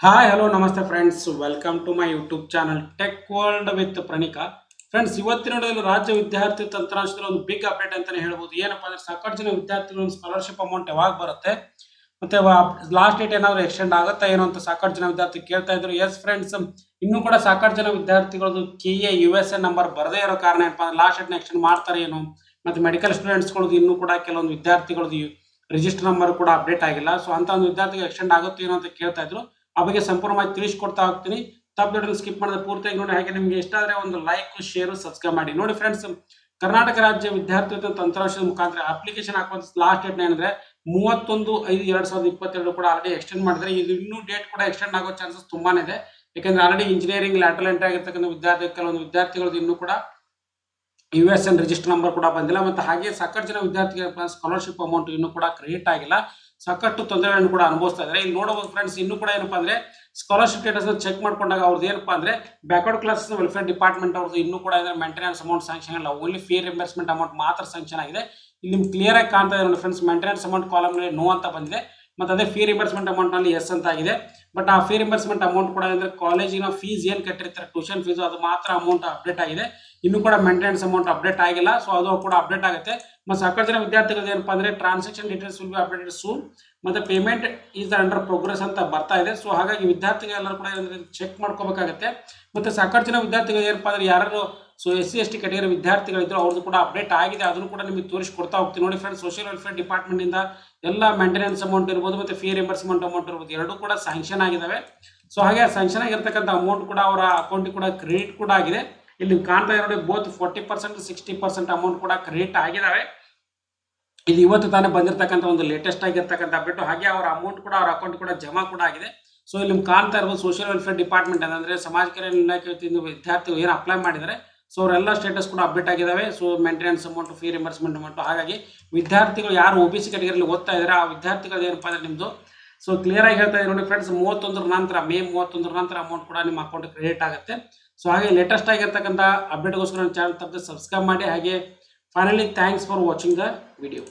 Hi hello ನಮಸ್ತೆ friends welcome to my YouTube channel tech world with Pranika friends ಇವತ್ತಿನ ರಾಜ್ಯ ವಿದ್ಯಾರ್ಥಿ ತಂತ್ರಾಂಶದಲ್ಲಿ ಒಂದು ಬಿಗ್ ಅಪ್ಡೇಟ್ ಅಂತಾನೆ ಹೇಳ್ಬೋದು. ಏನಪ್ಪಾ ಅಂದ್ರೆ ಸಾಕಷ್ಟು ಜನ ವಿದ್ಯಾರ್ಥಿಗಳು ಸ್ಕಾಲರ್ಶಿಪ್ ಅಮೌಂಟ್ ಯಾವಾಗ ಬರುತ್ತೆ? ಮತ್ತೆ ಲಾಸ್ಟ್ ಡೇಟ್ ಏನಾದ್ರು ಎಕ್ಸ್ಟೆಂಡ್ ಆಗುತ್ತಾ ಏನೋ ಅಂತ ಸಾಕಷ್ಟು ಜನ ವಿದ್ಯಾರ್ಥಿ ಕೇಳ್ತಾ ಇದ್ರು. ಎಸ್ ಫ್ರೆಂಡ್ಸ್ ಇನ್ನೂ ಕೂಡ ಸಾಕಷ್ಟು ಜನ ವಿದ್ಯಾರ್ಥಿಗಳದ್ದು K A U S A number ಬರದೇ ಇರೋ ಕಾರಣ ಏನಪ್ಪ ಅಂದ್ರೆ ಲಾಸ್ಟ್ ಡೇಟ್ ಎಕ್ಸ್ಟೆಂಡ್ ಮಾಡ್ತಾರೆ ಏನು? ಮತ್ತೆ ಮೆಡಿಕಲ್ ಸ್ಟೂಡೆಂಟ್ಸ್ಗಳದ್ದು ಇನ್ನೂ ಕೂಡ ಕೆಲವೊಂದು ವಿದ್ಯಾರ್ಥಿಗಳದ್ದು ರಿಜಿಸ್ಟರ್ ನಂಬರ್ ಕೂಡ ಅಪ್ಡೇಟ್ ಆಗಿಲ್ಲ. ಸೊ ಅಂತ ಒಂದು ವಿದ್ಯಾರ್ಥಿಗೆ ಎಕ್ಸ್ಟೆಂಡ್ ಆಗುತ್ತೆ ಏನೋ ಅಂತ ಕೇಳ್ತಾ ಇದ್ರು. ಆ ಬಗ್ಗೆ ಸಂಪೂರ್ಣವಾಗಿ ತಿಳಿಸ್ಕೊಡ್ತಾ ಹೋಗ್ತೀನಿ. ತಪ್ಪು ಸ್ಕಿಪ್ ಮಾಡಿದ್ರೆ ಪೂರ್ತಿಯಾಗಿ ನೋಡಿ, ಹಾಗೆ ನಿಮಗೆ ಇಷ್ಟ ಆದರೆ ಒಂದು ಲೈಕ್ ಶೇರ್ ಸಬ್ಸ್ಕ್ರೈಬ್ ಮಾಡಿ. ನೋಡಿ ಫ್ರೆಂಡ್ಸ್ ಕರ್ನಾಟಕ ರಾಜ್ಯ ವಿದ್ಯಾರ್ಥಿ ತಂತ್ರಾಂಶದ ಮುಖಾಂತರ ಅಪ್ಲಿಕೇಶನ್ ಹಾಕುವಂತ ಲಾಸ್ಟ್ ಡೇಟ್ ಏನಂದ್ರೆ ಮೂವತ್ತೊಂದು ಐದು ಎರಡ್ ಸಾವಿರದ ಇಪ್ಪತ್ತೆರಡು ಕೂಡ ಆಲ್ರೆಡಿ ಎಕ್ಸ್ಟೆಂಡ್ ಮಾಡಿದ್ರೆ ಇದು ಇನ್ನೂ ಡೇಟ್ ಕೂಡ ಎಕ್ಸ್ಟೆಂಡ್ ಆಗೋ ಚಾನ್ಸಸ್ ತುಂಬಾನೇ ಇದೆ. ಯಾಕಂದ್ರೆ ಆಲ್ರೆಡಿ ಇಂಜಿನಿಯರಿಂಗ್ ಲ್ಯಾಟರಲ್ ಎಂಟ್ರಿ ಆಗಿರ್ತಕ್ಕಂಥ ವಿದ್ಯಾರ್ಥಿ, ಕೆಲವೊಂದು ವಿದ್ಯಾರ್ಥಿಗಳದ್ದು ಇನ್ನೂ ಕೂಡ U S N register number ಕೂಡ ಬಂದಿಲ್ಲ. ಮತ್ತೆ ಹಾಗೆ ಸಾಕಷ್ಟು ಜನ ವಿದ್ಯಾರ್ಥಿಗಳ ಸ್ಕಾಲರ್ಶಿಪ್ ಅಮೌಂಟ್ ಇನ್ನೂ ಕೂಡ ಕ್ರಿಯೇಟ್ ಆಗಿಲ್ಲ. ಸಾಕಷ್ಟು ತೊಂದರೆಗಳನ್ನು ಕೂಡ ಅನುಭವಿಸ್ತಾ ಇದ್ದಾರೆ. ಇಲ್ಲಿ ನೋಡಬಹುದು ಫ್ರೆಂಡ್ಸ್ ಇನ್ನೂ ಕೂಡ ಏನಪ್ಪಾ ಅಂದ್ರೆ ಸ್ಕಾಲರ್ಶಿಪ್ ಸ್ಟೇಟಸ್ ಚೆಕ್ ಮಾಡ್ಕೊಂಡಾಗ ಅವ್ರದ್ದು ಏನಪ್ಪಾ ಅಂದ್ರೆ ಬ್ಯಾಕ್ವರ್ಡ್ ಕ್ಲಾಸ್ ವೆಲ್ಫೇರ್ ಡಿಪಾರ್ಟ್ಮೆಂಟ್ ಅವ್ರದ್ದು ಇನ್ನೂ ಕೂಡ ಮೇಂಟೆನೆನ್ಸ್ ಅಮೌಂಟ್ ಸ್ಯಾಂಕ್ಷನ್ ಇಲ್ಲ. ಓನ್ಲಿ ಫೀ ರಿಂಬರ್ಸ್ಮೆಂಟ್ ಅಮೌಂಟ್ ಮಾತ್ರ ಸ್ಯಾಂಕ್ಷನ್ ಆಗಿದೆ. ಇಲ್ಲಿ ನಿಮ್ಗೆ ಕ್ಲಿಯರ್ ಆಗಿ ಕಾಣ್ತಾ ಇದೆ ನೋಡಿ friends maintenance amount column no ಅಂತ ಬಂದಿದೆ. ಮತ್ತೆ ಅದೇ ಫೀ ರಿಂಬರ್ಸ್ಮೆಂಟ್ ಅಮೌಂಟ್ನಲ್ಲಿ ಎಸ್ ಅಂತ ಆಗಿದೆ. ಬಟ್ ಆ ಫೀ ರಿಂಬರ್ಸ್ಮೆಂಟ್ ಅಮೌಂಟ್ ಕೂಡ ಅಂದ್ರೆ ಕಾಲೇಜಿನ ಫೀಸ್ ಏನ್ ಕಟ್ಟಿರ್ತಾರೆ ಟ್ಯೂಷನ್ ಫೀಸ್ ಅದು ಮಾತ್ರ ಅಮೌಂಟ್ ಅಪ್ಡೇಟ್ ಆಗಿದೆ. ಇನ್ನು ಕೂಡ ಮೇಂಟೆನೆನ್ಸ್ ಅಮೌಂಟ್ ಅಪ್ಡೇಟ್ ಆಗಿಲ್ಲ. ಸೊ ಅದು ಕೂಡ ಅಪ್ಡೇಟ್ ಆಗುತ್ತೆ. ಮತ್ತೆ ಸಾಕಷ್ಟು ಜನ ವಿದ್ಯಾರ್ಥಿಗಳು ಏನಪ್ಪಾ ಅಂದ್ರೆ transaction details will be updated soon ಮತ್ತೆ ಪೇಮೆಂಟ್ ಈಸ್ ಅಂಡರ್ ಪ್ರೋಗ್ರೆಸ್ ಅಂತ ಬರ್ತಾ ಇದೆ. ಸೊ ಹಾಗಾಗಿ ವಿದ್ಯಾರ್ಥಿಗಳೆಲ್ಲರೂ ಕೂಡ ಚೆಕ್ ಮಾಡ್ಕೋಬೇಕಾಗತ್ತೆ. ಮತ್ತೆ ಸಾಕಷ್ಟು ಜನ ವಿದ್ಯಾರ್ಥಿಗಳು ಏನಪ್ಪ ಅಂದ್ರೆ ಯಾರು so S C S T category ವಿದ್ಯಾರ್ಥಿಗಳಿದ್ರು, ಅವ್ರದ್ದು ಕೂಡ ಅಪ್ಡೇಟ್ ಆಗಿದೆ. ಅದನ್ನು ಕೂಡ ನಿಮಗೆ ತೋರಿಸ್ಕೊಡ್ತಾ ಹೋಗ್ತೀನಿ. ನೋಡಿ ಫ್ರೆಂಡ್ಸ್ ಸೋಷಿಯಲ್ ವೆಲ್ಫೇರ್ ಡಿಪಾರ್ಟ್ಮೆಂಟ್ ಇಂದ ಎಲ್ಲ ಮೇಂಟೆನೆನ್ಸ್ ಅಮೌಂಟ್ ಇರ್ಬೋದು, ಮತ್ತೆ ಫೀ ರಿಂಬರ್ಸ್ಮೆಂಟ್ ಅಮೌಂಟ್ ಇರ್ಬೋದು, ಎರಡೂ ಕೂಡ ಸ್ಯಾಂಕ್ಷನ್ ಆಗಿದ್ದಾವೆ ಸೊ ಹಾಗೆ ಸ್ಯಾಂಕ್ಷನ್ ಆಗಿರ್ತಕ್ಕಂಥ ಅಮೌಂಟ್ ಕೂಡ ಅವರ ಅಕೌಂಟಿಗೆ ಕೂಡ ಕ್ರೆಡಿಟ್ ಕೂಡ ಆಗಿದೆ. ಇಲ್ಲಿ ಕಾಣ್ತಾ ಇರೋ ನೋಡಿ both forty percent sixty percent amount ಕೂಡ ಕ್ರಿಯೇಟ್ ಆಗಿದಾವೆ. ಇದು ಇವತ್ತು ತಾನೇ ಬಂದಿರತಕ್ಕಂಥ ಒಂದು ಲೇಟೆಸ್ಟ್ ಆಗಿರ್ತಕ್ಕಂಥ ಅಪ್ಡೇಟ್ ಹಾಗೆ ಅವರ ಅಮೌಂಟ್ ಕೂಡ ಅವರ ಅಕೌಂಟ್ ಕೂಡ ಜಮಾ ಕೂಡ ಆಗಿದೆ. ಸೊ ಇಲ್ಲಿ ಕಾಣ್ತಾ ಇರ್ಬೋದು ಸೋಷಿಯಲ್ ವೆಲ್ಫೇರ್ ಡಿಪಾರ್ಟ್ಮೆಂಟ್ ಅಂದ್ರೆ ಸಮಾಜ ಕಲ್ಯಾಣ ಇಲಾಖೆ ವತಿಯಿಂದ ವಿದ್ಯಾರ್ಥಿಗಳು ಏನು ಅಪ್ಲೈ ಮಾಡಿದ್ದಾರೆ. ಸೊ ಅವರೆಲ್ಲ ಸ್ಟೇಟಸ್ ಕೂಡ ಅಪ್ಡೇಟ್ ಆಗಿದ್ದಾವೆ so maintenance amount fee reimbursement amount ಹಾಗಾಗಿ ವಿದ್ಯಾರ್ಥಿಗಳು ಯಾರು ಒ ಬಿ ಸಿ ಕ್ಯಾಟಗರಿಯಲ್ಲಿ ಓದ್ತಾ ಇದ್ದಾರೆ ಆ ವಿದ್ಯಾರ್ಥಿಗಳು ಏನಪ್ಪ ಅಂದ್ರೆ ನಿಮ್ಮದು ಸೊ ಕ್ಲಿಯರ್ ಆಗಿ ಹೇಳ್ತಾ ಇದ್ದೀನಿ ನೋಡಿ ಫ್ರೆಂಡ್ಸ್ ಮೂವತ್ತೊಂದರ ನಂತರ ಮೇ ಮೂವತ್ತೊಂದರ ನಂತರ ಅಮೌಂಟ್ ಕೂಡ ನಿಮ್ಮ ಅಕೌಂಟ್ ಕ್ರೆಡಿಟ್ ಆಗುತ್ತೆ. ಸೊ ಹಾಗೆ ಲೇಟೆಸ್ಟ್ ಆಗಿರ್ತಕ್ಕಂಥ ಅಪ್ಡೇಟ್ಗೋಸ್ಕರ ನನ್ನ ಚಾನಲ್ ತಪ್ಪದೆ ಸಬ್ಸ್ಕ್ರೈಬ್ ಮಾಡಿ, ಹಾಗೆ finally thanks for watching the video